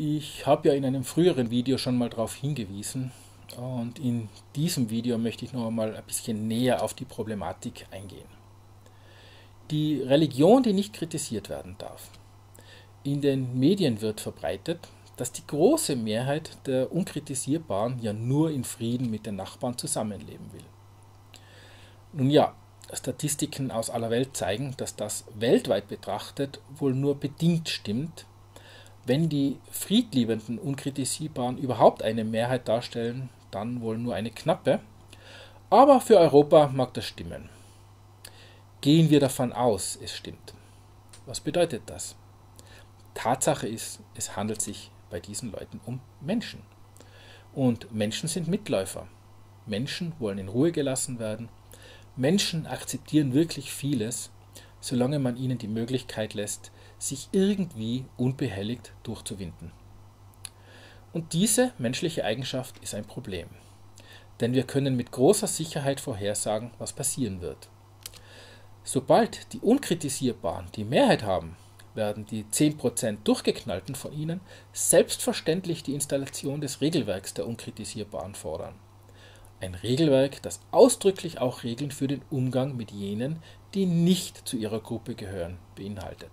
Ich habe ja in einem früheren Video schon mal darauf hingewiesen und in diesem Video möchte ich noch einmal ein bisschen näher auf die Problematik eingehen. Die Religion, die nicht kritisiert werden darf. In den Medien wird verbreitet, dass die große Mehrheit der Unkritisierbaren ja nur in Frieden mit den Nachbarn zusammenleben will. Nun ja, Statistiken aus aller Welt zeigen, dass das weltweit betrachtet wohl nur bedingt stimmt, wenn die friedliebenden Unkritisierbaren überhaupt eine Mehrheit darstellen, dann wohl nur eine knappe. Aber für Europa mag das stimmen. Gehen wir davon aus, es stimmt. Was bedeutet das? Tatsache ist, es handelt sich bei diesen Leuten um Menschen. Und Menschen sind Mitläufer. Menschen wollen in Ruhe gelassen werden. Menschen akzeptieren wirklich vieles, solange man ihnen die Möglichkeit lässt, sich irgendwie unbehelligt durchzuwinden. Und diese menschliche Eigenschaft ist ein Problem, denn wir können mit großer Sicherheit vorhersagen, was passieren wird. Sobald die Unkritisierbaren die Mehrheit haben, werden die 10% Durchgeknallten von ihnen selbstverständlich die Installation des Regelwerks der Unkritisierbaren fordern. Ein Regelwerk, das ausdrücklich auch Regeln für den Umgang mit jenen, die nicht zu ihrer Gruppe gehören, beinhaltet.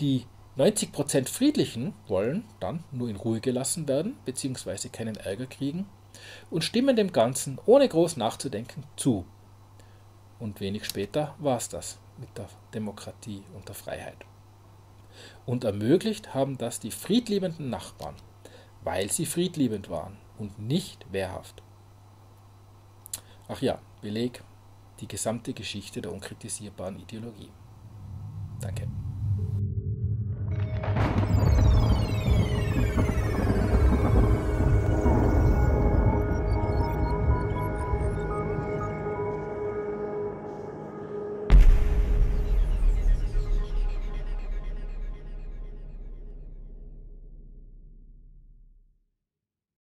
Die 90% Friedlichen wollen dann nur in Ruhe gelassen werden bzw. keinen Ärger kriegen und stimmen dem Ganzen ohne groß nachzudenken zu. Und wenig später war es das mit der Demokratie und der Freiheit. Und ermöglicht haben das die friedliebenden Nachbarn, weil sie friedliebend waren und nicht wehrhaft. Ach ja, Beleg, die gesamte Geschichte der unkritisierbaren Ideologie. Danke.